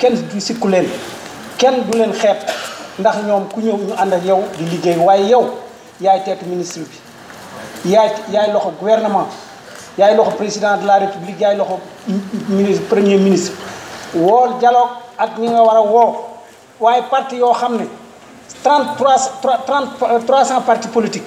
kenn du sikku leen kenn du leen xeeb ndax ñoom ku ñëw ñu ànd ak yow di liggéey waaye yow yaay teetu ministre bi yaay yaay loxo gouvernement yaay loxo président de la république yaay loxo ministre premier ministre wool dialogue ak ñi nga war a woo waaye parti yoo xam ne trente trois trente trois cent parti politique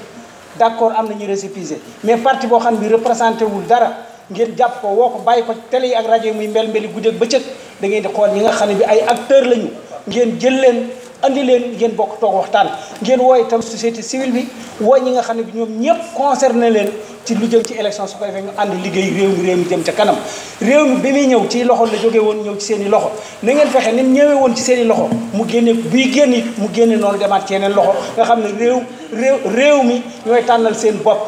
d' accord am na ñu récépissé mais parti boo xam ne bi représenté wul dara ngeen jàpp ko woo ko bàyyi ko télé yi ak rajo yi muy mbel mbeli guddeeg bëccëg da ngeen di xool ñi nga xam ne bi ay acteur lañu ngeen jël leen andi leen ngeen bokk toog waxtaan ngeen woo itam société civile bi woo ñi nga xam ne bi ñoom ñëpp concerné leen ci lu jëm ci élection su ko defee ñu ànd liggéey réew mi réew mi jëm ca kanam réew mi bi muy ñëw ci loxo la jóge woon ñëw ci seen i loxo na ngeen fexe ni ñëwee woon ci seen i loxo mu génne buy génn it mu génne noonu demaat ci yeneen loxo nga xam ne réew réew réew mi ñooy tànnal seen bopp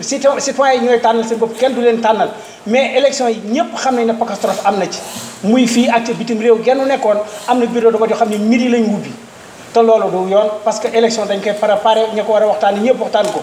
citoyen citoyen yi ñooy tànnal seen bopp kenn du leen tànnal mais élection yi ñëpp xam nañ ne catastrophe am na ci muy fii ak ca bitim réew genn nekkoon am na bureau de vote yoo xam ne midi lañ wubbi te loolu du yoon parce que élection dañ koy préparé ña ko war a waxtaan ñëpp waxtaan ko